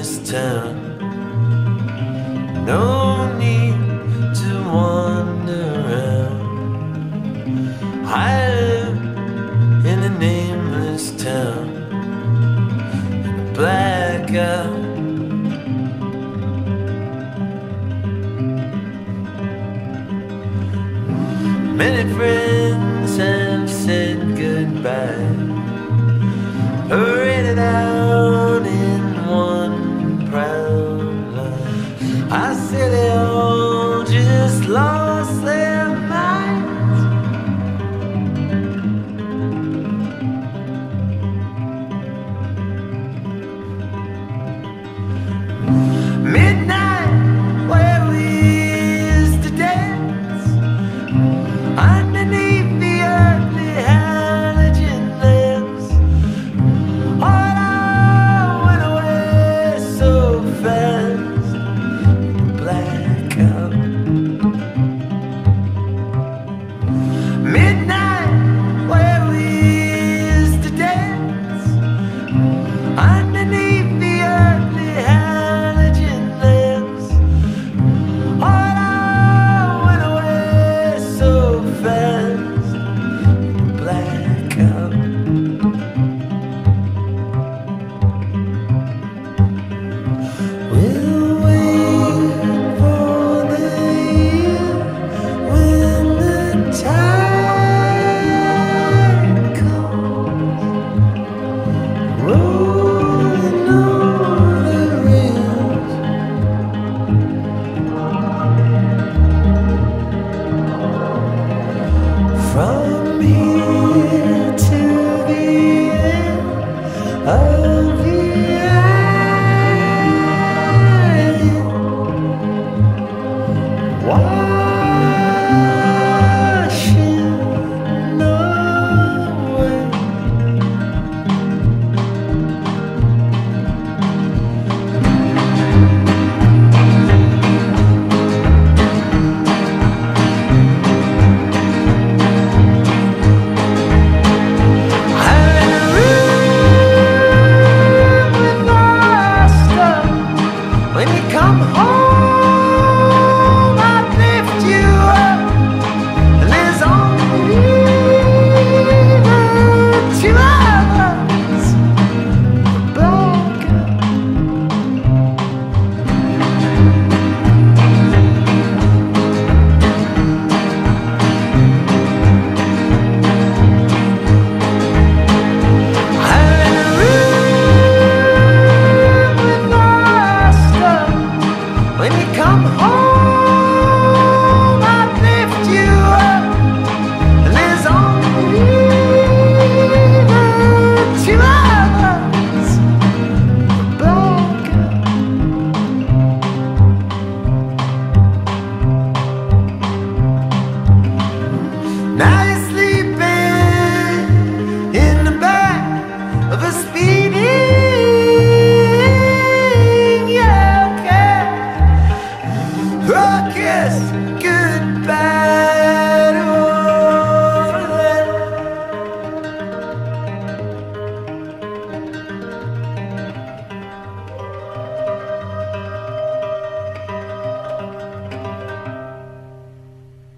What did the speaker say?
this town. No need to wander around. I live in a nameless town. In a blackout. Many friends have said goodbye. Hurried it out. Why?